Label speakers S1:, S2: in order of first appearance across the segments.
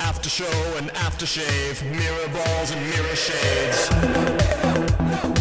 S1: after show and aftershave, mirror balls and mirror shades.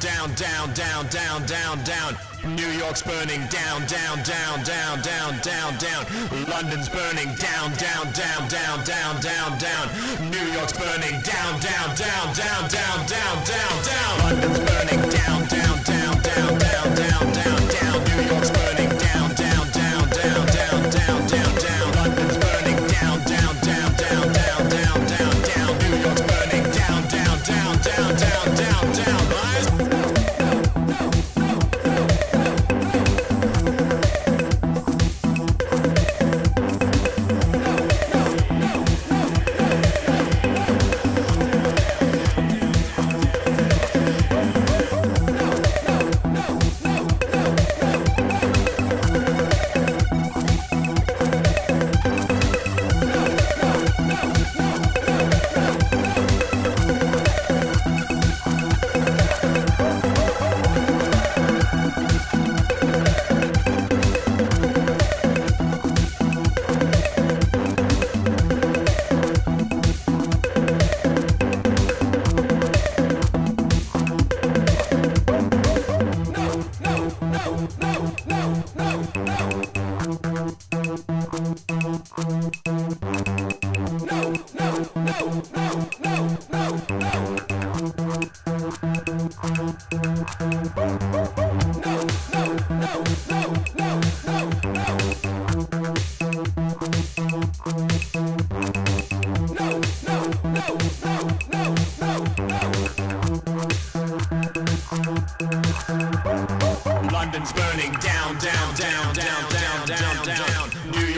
S1: Down, down, down, down, down, down. New York's burning down, down, down, down, down, down, down. London's burning down, down, down, down, down, down, down. New York's burning down, down, down, down, down, down, down, down. London's burning down, no, no, no, no.